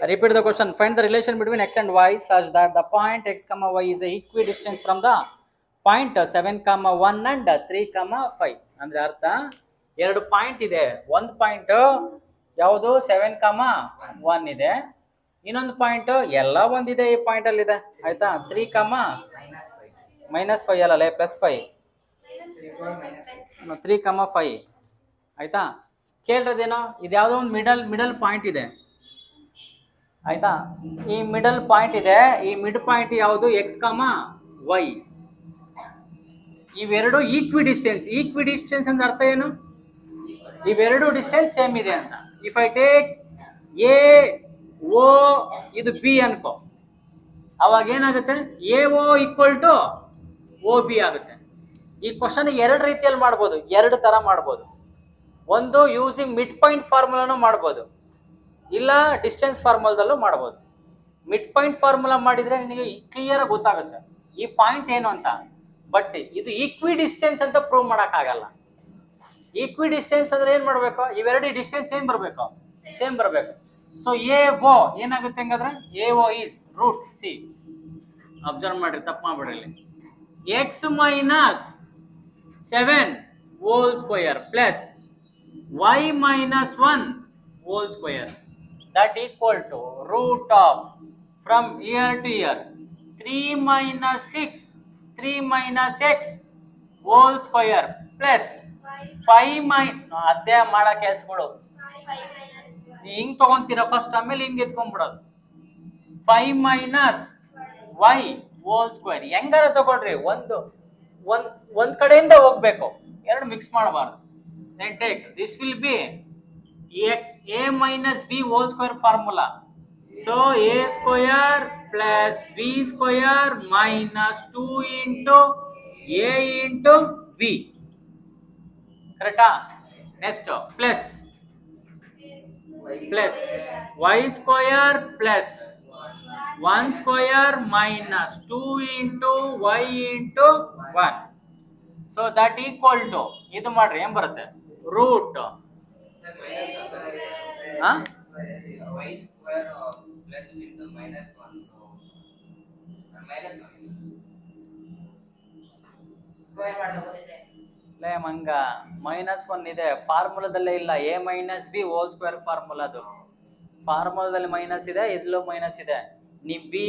repeat the question. Find the relation between x and y such that the point x comma y is a equidistance from the point 7 comma 1 and 3 comma 5. ಅಂದ್ರೆ ಅರ್ಥ ಎರಡು ಪಾಯಿಂಟ್ ಇದೆ ಒಂದು ಪಾಯಿಂಟ್ ಯಾವುದು ಸೆವೆನ್ ಕಾಮ ಒನ್ ಇದೆ ಇನ್ನೊಂದು point ಎಲ್ಲ ಒಂದಿದೆ ಈ ಪಾಯಿಂಟ್ ಅಲ್ಲಿ ಇದೆ ಆಯ್ತಾ ತ್ರೀ ಕಾಮ ಮೈನಸ್ ಫೈವ್ ಅಲ್ಲ plus five three comma five ಆಯ್ತಾ ಕೇಳ್ರದೇನೋ ಇದ್ಯಾವುದೋ ಒಂದು ಮಿಡಲ್ ಮಿಡಲ್ ಪಾಯಿಂಟ್ ಇದೆ ಆಯ್ತಾ? ಈ ಮಿಡಲ್ ಪಾಯಿಂಟ್ ಇದೆ. ಈ ಮಿಡ್ ಪಾಯಿಂಟ್ ಯಾವುದು? ಎಕ್ಸ್ ಕಾಮ ವೈ ಇವೆರಡು ಈಕ್ವಿ ಡಿಸ್ಟೆನ್ಸ್ ಈಕ್ವಿ ಡಿಸ್ಟೆನ್ಸ್ ಅಂದ್ರೆ ಅರ್ಥ ಏನು? ಇವೆರಡು ಡಿಸ್ಟೆನ್ಸ್ ಸೇಮ್ ಇದೆ ಅಂತ. If I take A O ಇದು ಬಿ ಅನ್ಕೋ. ಅವಾಗ ಏನಾಗುತ್ತೆ? A O equal to O B ಆಗುತ್ತೆ. ಈ ಕ್ವಶನ್ ಎರಡು ರೀತಿಯಲ್ಲಿ ಮಾಡ್ಬೋದು. ಎರಡು ತರ ಮಾಡ್ಬೋದು. ಒಂದು ಯೂಸಿಂಗ್ ಮಿಡ್ ಪಾಯಿಂಟ್ ಫಾರ್ಮುಲಾನು ಮಾಡ್ಬೋದು. ಇಲ್ಲ ಡಿಸ್ಟೆನ್ಸ್ ಫಾರ್ಮುಲಾದಲ್ಲೂ ಮಾಡ್ಬೋದು. ಮಿಡ್ ಪಾಯಿಂಟ್ ಫಾರ್ಮುಲಾ ಮಾಡಿದರೆ ನಿನಗೆ ಕ್ಲಿಯರ್ ಗೊತ್ತಾಗುತ್ತೆ. ಈ ಪಾಯಿಂಟ್ ಏನು ಅಂತ? ಬಟ್ ಇದು ಈಕ್ವಿ ಡಿಸ್ಟೆನ್ಸ್ ಅಂತ ಪ್ರೂವ್ ಮಾಡೋಕ್ಕಾಗಲ್ಲ. ಈಕ್ವಿ ಡಿಸ್ಟೆನ್ಸ್ ಅಂದರೆ ಏನು ಮಾಡಬೇಕು? ಇವೆರಡು ಡಿಸ್ಟೆನ್ಸ್ ಏನು ಬರಬೇಕು? ಸೇಮ್ ಬರಬೇಕು. ಸೊ ಎ ಓ ಏನಾಗುತ್ತೆ ಹಂಗಾದ್ರೆ? A O is root see observe ಮಾಡಿರಿ, ತಪ್ಪು ಮಾಡ್ಬಿಡ್ರಿ x minus seven whole square plus y minus one whole square that equal to root of from here to here three minus six three minus x whole square plus five ಮೈ ಅದೇ ಮಾಡೋ ಕೆಲ್ಸಗಳು ಹಿಂಗ್ ತಗೊಂತೀರ first ಆಮೇಲೆ ಹಿಂಗ್ ಎತ್ಕೊಂಡ್ಬಿಡೋದು five minus y whole square ಹೆಂಗಾರ ತಗೊಳ್ರಿ? ಒಂದು, ಒಂದ್ ಒಂದ್ ಕಡೆಯಿಂದ ಹೋಗ್ಬೇಕು. ಎರಡು ಮಿಕ್ಸ್ ಮಾಡಬಾರ್ದು. Then take this will be x a minus b whole square formula so a square plus b square minus two into a into b ಕರೆಕ್ಟಾ next plus plus y square plus one square minus two into y into one so that equal to ಇದು ಮಾಡ್ರಿ ಏನ್ ಬರುತ್ತೆ root y square plus into minus 1 minus 1 square ಮಾಡ್ಕೋತಿದ್ದೆ ಲೇ ಮಂಗ minus one ಇದೆ ಫಾರ್ಮುಲಾದಲ್ಲೇ ಇಲ್ಲ a minus b whole square ಫಾರ್ಮುಲಾದು ಫಾರ್ಮುಲಾದಲ್ಲಿ ಮೈನಸ್ ಇದೆ ಇದ್ಲೂ ಮೈನಸ್ ಇದೆ ನೀ ಬಿ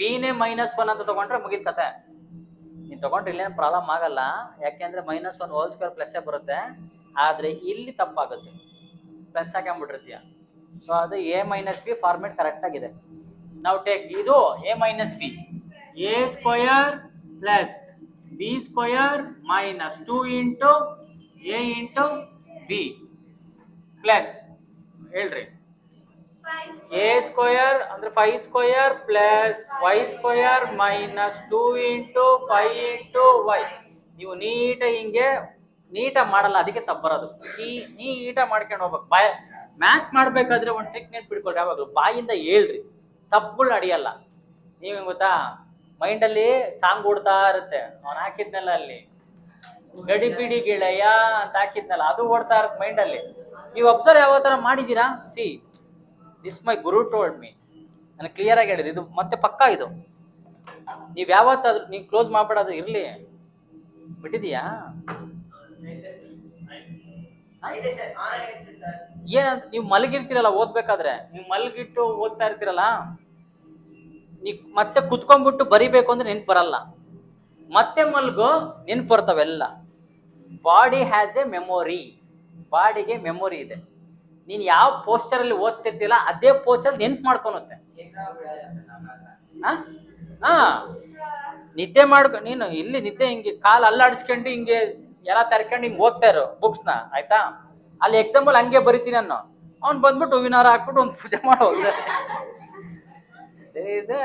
ಬಿನೇ ಮೈನಸ್ ಒನ್ ಅಂತ ತಗೊಂಡ್ರೆ ಮುಗಿದ ಕತೆ. ನೀನ್ ತಗೊಂಡ್ರೆ ಇಲ್ಲೇನು ಪ್ರಾಬ್ಲಮ್ ಆಗಲ್ಲ. ಯಾಕೆಂದ್ರೆ ಮೈನಸ್ ಒನ್ ಹೋಲ್ ಸ್ಕ್ವೇರ್ ಪ್ಲಸ್ಸೇ ಬರುತ್ತೆ. ಆದ್ರೆ ಇಲ್ಲಿ ತಪ್ಪಾಗುತ್ತೆ. ಪ್ಲಸ್ ಹಾಕೊಂಡ್ಬಿಟ್ಟಿರ್ತೀಯ ಸೊ ಅದು a minus b format correct ಆಗಿದೆ. ನಾವು ಟೇಕ್ ಇದು a minus b a square plus b square minus two into a into b plus ಹೇಳ್ರಿ. ಎ ಸ್ಕ್ವಯರ್ ಅಂದ್ರೆ five square plus y square minus two into five into y ನೀವು ನೀಟಾಗಿ ಹಿಂಗೆ, ನೀಟಾಗಿ ಮಾಡಲ್ಲ, ಅದಕ್ಕೆ ತಪ್ಪು ಬರೋದು. ಈ ನೀಟಾಗಿ ಮಾಡ್ಕೊಂಡು ಹೋಗ್ಬೇಕು. ಬಾಯ್ ಮ್ಯಾಥ್ಸ್ ಮಾಡ್ಬೇಕಾದ್ರೆ ಒಂದು ಟ್ರಿಕ್ ನೆನ್ಪಿಟ್ಕೊಳ್ರಿ ಯಾವಾಗಲೂ ಬಾಯಿಂದ ಹೇಳ್ರಿ. ತಪ್ಪುಗಳು ನಡೆಯಲ್ಲ. ನೀವೇನ್ ಗೊತ್ತಾ? ಮೈಂಡಲ್ಲಿ ಸಾಂಗ್ ಓಡ್ತಾ ಇರುತ್ತೆ. ಅವ್ನು ಹಾಕಿದ್ನಲ್ಲ ಅಲ್ಲಿ. ಗಡಿ ಬಿಡಿ ಗಿಳಯ್ಯ ಅಂತ ಹಾಕಿದ್ನಲ್ಲ, ಅದು ಓಡ್ತಾ ಇರುತ್ತೆ ಮೈಂಡಲ್ಲಿ ನೀವು ಅಬ್ಸರ್ವ್ ಯಾವ ಥರ ಮಾಡಿದ್ದೀರಾ see this my guru told me ನನಗೆ ಕ್ಲಿಯರ್ ಆಗಿ ಹೇಳಿದ್ದು ಇದು ಮತ್ತೆ ಪಕ್ಕ ಇದು? ನೀವು ಯಾವತ್ತಾದ್ರೂ, ನೀವು ಕ್ಲೋಸ್ ಮಾಡ್ಬಿಡೋದು ಇರಲಿ. ಬಿಟ್ಟಿದೀಯಾ? ಏನಂತ, ನೀವು ಮಲಗಿರ್ತೀರಲ್ಲ ಓದ್ಬೇಕಾದ್ರೆ? ನೀವು ಮಲಗಿಟ್ಟು ಓದ್ತಾ ಇರ್ತೀರಲ್ಲ? ನೀವು ಮತ್ತೆ ಕುತ್ಕೊಂಡ್ಬಿಟ್ಟು ಬರಿಬೇಕು ಅಂದ್ರೆ ನೆನ್ಪು ಬರಲ್ಲ. ಮತ್ತೆ ಮಲ್ಗು, ನೆನ್ಪು ಬರ್ತಾವೆಲ್ಲ ಬಾಡಿ ಹ್ಯಾಸ್ ಎ ಮೆಮೊರಿ ಬಾಡಿಗೆ ಮೆಮೊರಿ ಇದೆ. ನೀನು ಯಾವ ಪೋಸ್ಟರಲ್ಲಿ ಓದ್ತಿರ್ತಿಲ್ಲ ಅದೇ ಪೋಸ್ಟರ್ ನೆನ್ಪು ಮಾಡ್ಕೊಳುತ್ತೆ. ಹಾ ನಿದ್ದೆ ಮಾಡ್ಕೊ, ನೀನು ಇಲ್ಲಿ ನಿದ್ದೆ ಹಿಂಗೆ, ಕಾಲು ಅಲ್ಲಾಡಿಸ್ಕೊಂಡು ಹಿಂಗೆ ಎಲ್ಲ ತರ್ಕೊಂಡು ಹಿಂಗೆ ಓದ್ತಾ ಇರೋ ಬುಕ್ಸ್ನ ಆಯ್ತಾ? ಅಲ್ಲಿ ಎಕ್ಸಾಂಪಲ್ ಹಂಗೆ ಬರಿತೀನಿ ಅನ್ನೋ. ಅವ್ನು ಬಂದ್ಬಿಟ್ಟು ಹೂವಿನಾರ ಹಾಕ್ಬಿಟ್ಟು ಒಂದು ಪೂಜೆ ಮಾಡೋ ಇಸ್ ಎ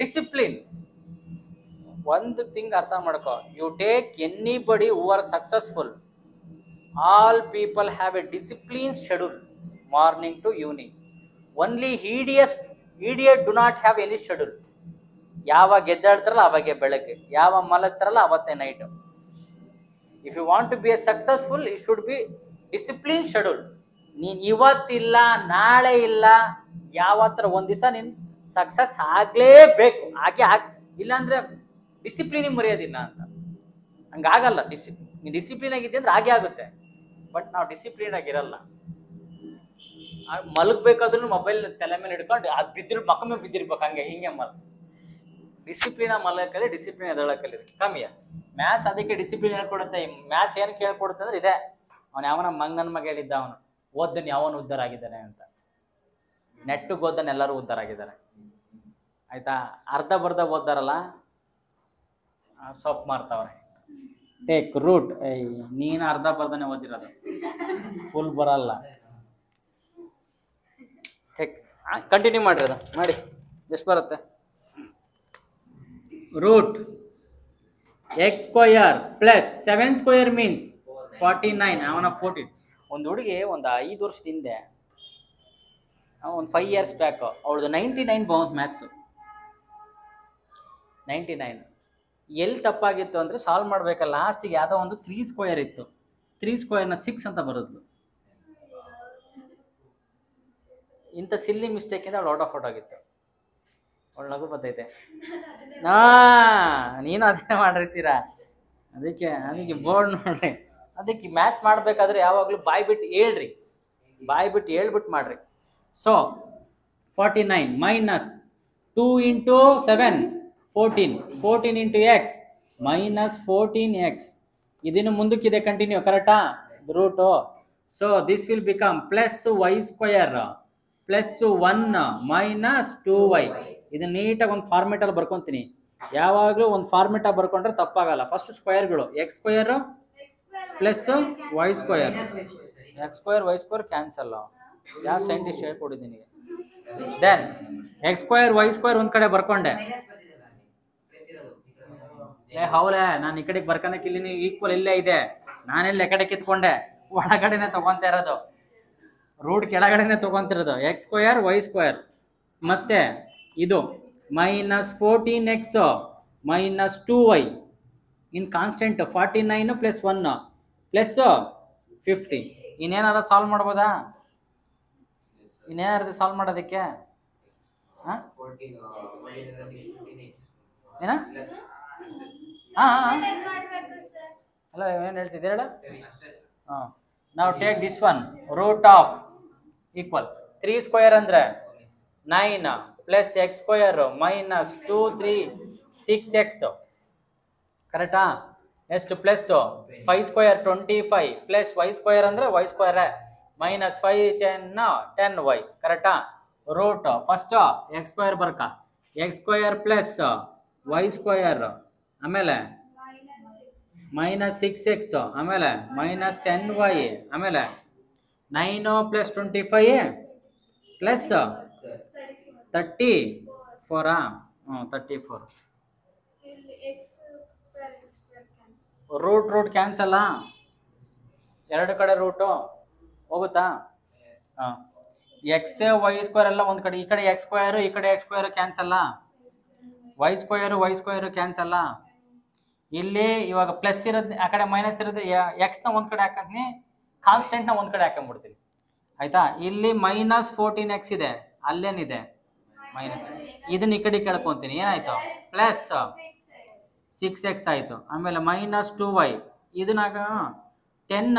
ಡಿಸಿಪ್ಲಿನ್ ಒಂದು ಥಿಂಗ್ ಅರ್ಥ ಮಾಡ್ಕೋ. You take anybody who are successful all people have a discipline schedule morning to evening only hideous idiot do not have any schedule ಯಾವಾಗ ಎದ್ದಾಡ್ತಾರಲ್ಲ, ಅವಾಗೆ ಬೆಳಗ್ಗೆ. ಯಾವ ಮಲಗ್ತಾರಲ್ಲ, ಅವತ್ತೇ night if you want to be a successful you should be discipline schedule ನೀನು ಇವತ್ತಿಲ್ಲ, ನಾಳೆ ಇಲ್ಲ, ಯಾವತ್ತರ ಒಂದು ದಿವಸ ನೀನು ಸಕ್ಸಸ್ ಆಗಲೇಬೇಕು. ಹಾಗೆ ಆಗ, ಇಲ್ಲಾಂದ್ರೆ ಡಿಸಿಪ್ಲಿನ್ ಮರೆಯೋದಿಲ್ಲ ಅಂತ. ಹಂಗಾಗಲ್ಲ ಡಿಸಿ ನೀನು ಡಿಸಿಪ್ಲಿನ್ ಆಗಿದ್ದೆ ಅಂದ್ರೆ ಹಾಗೆ ಆಗುತ್ತೆ. ಬಟ್ ನಾವು ಡಿಸಿಪ್ಲಿನ್ ಆಗಿರಲ್ಲ. ಮಲಗಬೇಕಾದ್ರೂ ಮೊಬೈಲ್ ತಲೆ ಮೇಲೆ ಹಿಡ್ಕೊಂಡು ಅದು ಬಿದ್ದಿರ್ ಮಕ್ಕ ಮೇಲೆ ಬಿದ್ದಿರ್ಬೇಕು, ಹಂಗೆ, ಹಿಂಗೆ ಮಲ್ ಡಿಸಿಪ್ಲಿನ ಮಲಕಲ್ಲಿ, ಡಿಸಿಪ್ಲಿನ್ ಎದಳಕಲ್ಲಿ ಕಮ್ಮಿಯ ಮ್ಯಾಥ್ಸ್ ಅದಕ್ಕೆ ಡಿಸಿಪ್ಲಿನ್ ಹೇಳ್ಕೊಡುತ್ತೆ. ಮ್ಯಾಥ್ಸ್ ಏನು ಕೇಳ್ಕೊಡುತ್ತೆ ಅಂದ್ರೆ ಇದೆ. ಅವನು ಯಾವನ ಮಂಗನ ಮಗ ಹೇಳಿದ್ದ ಅವನು. ಓದ್ದನ್ ಯಾವನು ಉದ್ದಾರ ಆಗಿದ್ದಾನೆ ಅಂತ. ನೆಟ್ಟಿಗೆ ಓದ್ದನ್ ಎಲ್ಲರೂ ಉದ್ದಾರ ಆಗಿದ್ದಾರೆ ಆಯ್ತಾ? ಅರ್ಧ ಬರ್ಧ ಓದ್ದಾರಲ್ಲ? ಸೊಪ್ಪು ಮಾರ್ತಾವ್ರೆ. ಟೇಕ್ ರೂಟ್ ನೀನು ಅರ್ಧ ಬರ್ಧನೆ ಓದಿರೋದು. ಫುಲ್ ಬರಲ್ಲ. ಟೇಕ್ ಕಂಟಿನ್ಯೂ ಮಾಡಿರೋದು ಮಾಡಿ. ಎಷ್ಟು ಬರುತ್ತೆ. Root x square plus seven square means forty nine ಅವನ ಫೋರ್ಟಿ ಒಂದು ಹುಡುಗಿ ಒಂದು ಐದು ವರ್ಷದ ಹಿಂದೆ ಒಂದು ಫೈವ್ ಇಯರ್ಸ್ ಬ್ಯಾಕ್ ಅವಳದು ನೈಂಟಿ ನೈನ್ ಬಂತು ಮ್ಯಾಥ್ಸು ನೈಂಟಿ ನೈನ್ ಎಲ್ಲಿ ತಪ್ಪಾಗಿತ್ತು ಅಂದರೆ ಸಾಲ್ವ್ ಮಾಡಬೇಕಾ. ಲಾಸ್ಟಿಗೆ ಯಾವುದೋ ಒಂದು ತ್ರೀ ಸ್ಕ್ವಯರ್ ಇತ್ತು. ತ್ರೀ ಸ್ಕ್ವಯರ್ನ ಸಿಕ್ಸ್ ಅಂತ ಬರೋದು. ಇಂಥ ಸಿಲ್ಲಿ ಮಿಸ್ಟೇಕಿಂದ ಅವಳು ಔಟ್ ಆಫ್ ಔಟ್ ಆಗಿತ್ತು. ಅವಳು ನಗು ಬರ್ತೈತೆ. ಹಾ ನೀನು ಅದೇ ಮಾಡಿರ್ತೀರಾ? ಅದಕ್ಕೆ ಅದಕ್ಕೆ ಬೋರ್ಡ್ ನೋಡ್ರಿ. ಅದಕ್ಕೆ ಮ್ಯಾಥ್ಸ್ ಮಾಡಬೇಕಾದ್ರೆ ಯಾವಾಗಲೂ ಬಾಯ್ ಬಿಟ್ಟು ಹೇಳ್ರಿ. ಬಾಯ್ ಬಿಟ್ಟು ಹೇಳ್ಬಿಟ್ಟು ಮಾಡ್ರಿ. So forty nine minus two into seven fourteen fourteen into x minus fourteen x ಇದನ್ನು ಮುಂದಕ್ಕಿದೆ ಕಂಟಿನ್ಯೂ ಕರೆಕ್ಟಾ root so this will become plus y square plus one minus two y ಇದನ್ನ ನೀಟಾಗಿ ಒಂದು ಫಾರ್ಮೆಟಲ್ಲಿ ಬರ್ಕೊತೀನಿ. ಯಾವಾಗಲೂ ಒಂದು ಫಾರ್ಮೆಟಾಗಿ ಬರ್ಕೊಂಡ್ರೆ ತಪ್ಪಾಗಲ್ಲ. First ಸ್ಕ್ವೇರ್ಗಳು x square plus y square x square y square cancel ಯಾವ scientist ಹೇಳ್ಕೊಡಿದ್ದೀನಿ then x square y square ಒಂದ್ ಕಡೆ ಬರ್ಕೊಂಡೆ. ಏ, ಹೌಲೇ, ನಾನು ಈ ಕಡೆಗೆ ಬರ್ಕೊಂಡಕ್ಕೆ ಇಲ್ಲಿ ಈಕ್ವಲ್ ಇಲ್ಲೇ ಇದೆ. ನಾನೆಲ್ಲ ಕಡೆ ಕಿತ್ಕೊಂಡೆ? ಒಳಗಡೆನೆ ತಗೊಂತ ಇರೋದು. ರೂಟ್ ಕೆಳಗಡೆನೆ ತಗೊಂತಿರೋದು. ಎಕ್ಸ್ ಸ್ಕ್ವೇರ್ ವೈ ಸ್ಕ್ವೇರ್ ಮತ್ತೆ ಇದು minus fourteen x minus two y in constant forty nine plus one plus fifty ಇನ್ನೇನಾರ solve ಮಾಡ್ಬೋದಾ? ಇನ್ನೇನಾದ್ರು ಸಾಲ್ವ್ ಮಾಡೋದಕ್ಕೆ? ಹಾಂ? ಏನ? ಹಾಂ ಅಲ್ಲ, ಏನು ಹೇಳ್ತಿದ್ದೀರ ಹಾಂ. ನಾವು take this one root of equal three square ಅಂದರೆ nine plus x square minus two three six x ಕರೆಕ್ಟಾ ಎಷ್ಟು plus five square twenty five plus y square ಅಂದರೆ y square minus five ten ten y ಕರೆಕ್ಟಾ root first x square ಬರ್ಕ. X square plus y square ಆಮೇಲೆ? Minus six x ಆಮೇಲೆ? Minus ten y ಆಮೇಲೆ? Nine plus twenty five plus thirty ಫೋರಾ ಹ್ಞೂ thirty four root root ಕ್ಯಾನ್ಸಲ್ಲ ಎರಡು ಕಡೆ root ಹೋಗುತ್ತಾ? ಹಾಂ. ಎಕ್ಸ್ ವೈ ಸ್ಕ್ವೇರ್ ಎಲ್ಲ ಒಂದು ಕಡೆ, ಈ ಕಡೆ ಎಕ್ಸ್ ಸ್ಕ್ವೇರು ಈ ಕಡೆ ಎಕ್ಸ್ ಸ್ಕ್ವೇರು ಕ್ಯಾನ್ಸಲ್ಲ ವೈ ಸ್ಕ್ವೇರು ವೈ ಸ್ಕ್ವೇರು ಕ್ಯಾನ್ಸಲ್ಲ ಇಲ್ಲಿ ಇವಾಗ ಪ್ಲಸ್ ಇರೋದು, ಆ ಕಡೆ ಮೈನಸ್ ಇರೋದು ಎಕ್ಸ್ನ ಒಂದು ಕಡೆ ಹಾಕಂತೀನಿ ಕಾನ್ಸ್ಟೆಂಟ್ನ ಒಂದು ಕಡೆ ಹಾಕೊಂಡ್ಬಿಡ್ತೀನಿ. ಆಯಿತಾ? ಇಲ್ಲಿ ಮೈನಸ್ ಫೋರ್ಟೀನ್ ಎಕ್ಸ್ ಇದೆ, ಅಲ್ಲೇನಿದೆ? ಮೈನಸ್ ಇದನ್ನ ಈ ಕಡೆ ಕೇಳ್ಕೊತೀನಿ, ಏನಾಯ್ತು? ಪ್ಲಸ್ ಸಿಕ್ಸ್ ಎಕ್ಸ್ ಆಯಿತು. ಆಮೇಲೆ ಮೈನಸ್ ಟು ವೈ ಇದನ್ನಾಗ ಟೆನ್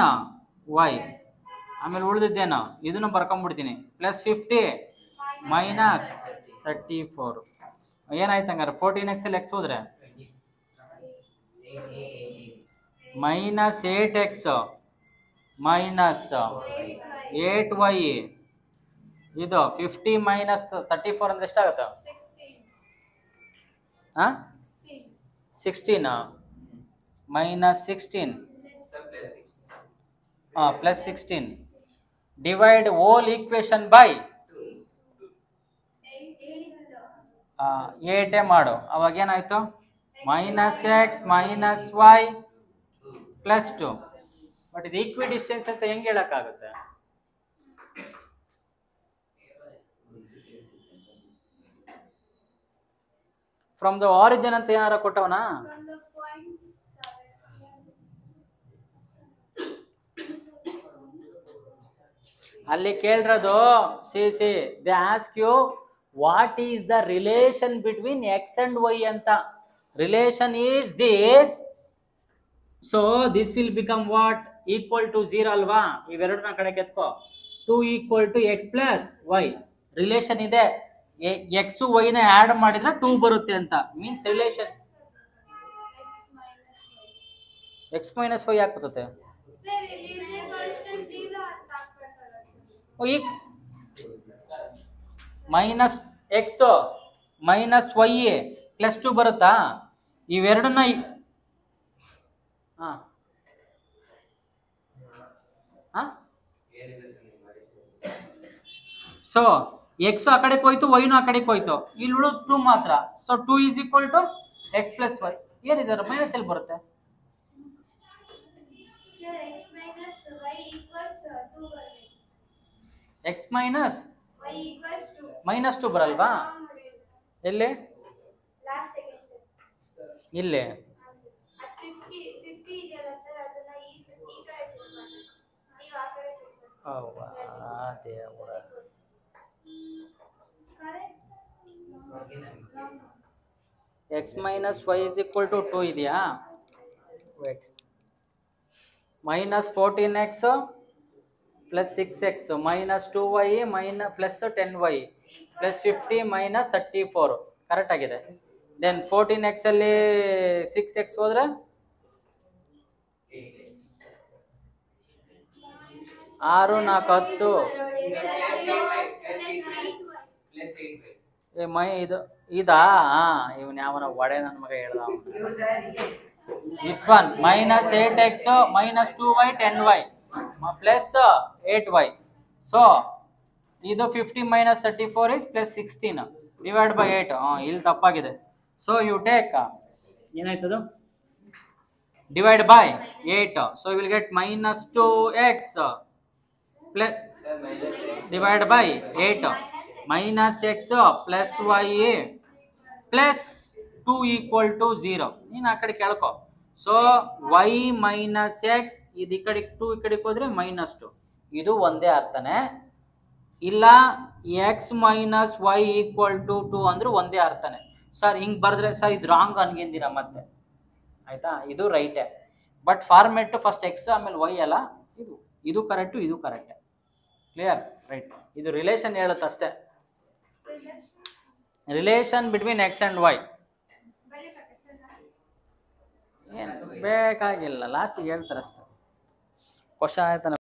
ವೈ ಆಮೇಲೆ ಉಳಿದಿದ್ದೇನು? ಇದನ್ನು ಬರ್ಕೊಂಬಿಡ್ತೀನಿ. Plus fifty minus thirty four ಏನಾಯ್ತು ಹಂಗಾರೆ? ಫೋರ್ಟೀನ್ ಎಕ್ಸಲ್ಲಿ ಎಕ್ಸ್ ಹೋದ್ರೆ? Minus eight x minus eight y ಇದು ಫಿಫ್ಟಿ ಮೈನಸ್ ತರ್ಟಿ ಫೋರ್ ಅಂದ್ರೆ ಎಷ್ಟಾಗುತ್ತೆ? ಹಾಂ ಸಿಕ್ಸ್ಟೀನ್ ಮೈನಸ್ ಸಿಕ್ಸ್ಟೀನ್ ಹಾಂ plus sixteen divide whole equation by ಏಟೇ ಮಾಡು. ಅವಾಗ ಏನಾಯ್ತು? Minus x minus y plus two but ಇದು ಈಕ್ವಿ ಡಿಸ್ಟೆನ್ಸ್ ಅಂತ ಹೆಂಗೆ ಹೇಳೋಕ್ಕಾಗುತ್ತೆ? ಫ್ರಮ್ ದ ಆರಿಜಿನ್ ಅಂತ ಏನಾರ ಕೊಟ್ಟವನ? ಅಲ್ಲಿ ಕೇಳಿರೋದು, see see they ask you what is the relation between x and y ಅಂತ. Relation is this so this will become what equal to zero ಅಲ್ವಾ? ಇವೆರಡನ್ನ ಕಡೆ ಕೆತ್ಕೋ. Two equal to x plus y relation ಇದೆ. X ವೈನ add ಮಾಡಿದ್ರೆ two ಬರುತ್ತೆ ಅಂತ. Means relation. X minus y ಯಾಕೆ ಬರ್ತದೆ minus x minus y plus two ಬರುತ್ತಾ? ಇವೆರಡನ್ನ ಹಾಂ. ಸೊ ಎಕ್ಸ್ ಆ ಕಡೆಗೆ ಹೋಯ್ತು ವೈನು ಆ ಕಡೆಗೆ ಹೋಯ್ತು ಇಲ್ಲಿ ಉಳಿದು ಟೂ ಮಾತ್ರ so two is equal to x plus y ಏನಿದ್ದಾರೆ ಮೈನಸ್ ಎಲ್ಲಿ ಬರುತ್ತೆ Sir, x y 2 ಬರುತ್ತೆ. X minus y equals 2. Minus two ಬರಲ್ವಾ. ಎಲ್ಲಿ. ಇಲ್ಲಿ ಹಾ, sir. ಅದ್ 50 50 ಇದೆಯಲ್ಲ ಸರ್ ಅದನ್ನ ಈ ಈ ಕಡೆ ಶಿಫ್ಟ್ ಮಾಡಿ ನೀವು ಆ ಕಡೆ ದೇವರ x minus y is equal to two ಇದೆಯಾ? Wait minus fourteen x plus six x minus two y minus plus ten y plus fifty minus thirty four correct ಆಗಿದೆ ದೆನ್ ಫೋರ್ಟೀನ್ ಎಕ್ಸಲ್ಲಿ ಸಿಕ್ಸ್ ಎಕ್ಸ್ ಹೋದ್ರೆ? ಆರು ನಾಲ್ಕು ಹತ್ತು. ಏ ಮೈ ಇದು ಇದಾ? ಇವನ್ ಯಾವನ ಒಡೆ ನನ್ನ ಮಗ ಹೇಳ್ದ is one minus eight x minus two 8x y 2y 10y y so 8y so ಇದು fifty minus thirty four is plus sixteen divide by eight ಹಾಂ ಇಲ್ಲಿ ತಪ್ಪಾಗಿದೆ. So you take ಏನಾಯ್ತದು? Divide by eight so will get minus two x plus divide by eight minus x plus y plus two equal to zero ನೀನು ಆ ಕಡೆ ಕೇಳ್ಕೊ. So y minus x ಇದು ಈ ಕಡೆಗೆ ಟು ಈ ಕಡೆಗೆ ಹೋದ್ರೆ ಮೈನಸ್ ಟು ಇದು ಒಂದೇ ಅರ್ಥನೇ. ಇಲ್ಲ x minus y equal to two ಅಂದ್ರೆ ಒಂದೇ ಅರ್ಥನೇ. ಸರ್, ಹಿಂಗೆ ಬರೆದ್ರೆ, ಸರ್, ಇದು ರಾಂಗ್ ಅನ್ಗಿಂದಿರ ಮತ್ತೆ? ಆಯ್ತಾ? ಇದು ರೈಟೇ ಬಟ್ ಫಾರ್ಮೆಟ್ ಫಸ್ಟ್ ಎಕ್ಸ್ ಆಮೇಲೆ ವೈ ಅಲ್ಲ? ಇದು ಇದು ಕರೆಕ್ಟು ಇದು ಕರೆಕ್ಟೇ ಕ್ಲಿಯರ್ ರೈಟ್ ಇದು relation ಹೇಳುತ್ತಷ್ಟೇ. Relation between x and y ಏನು ಬೇಕಾಗಿಲ್ಲ ಲಾಸ್ಟಿಗೆ ಹೇಳ್ತಾರೆ ಅಷ್ಟೇ. ಕ್ವಶನ್ ಆಯ್ತಾನೆ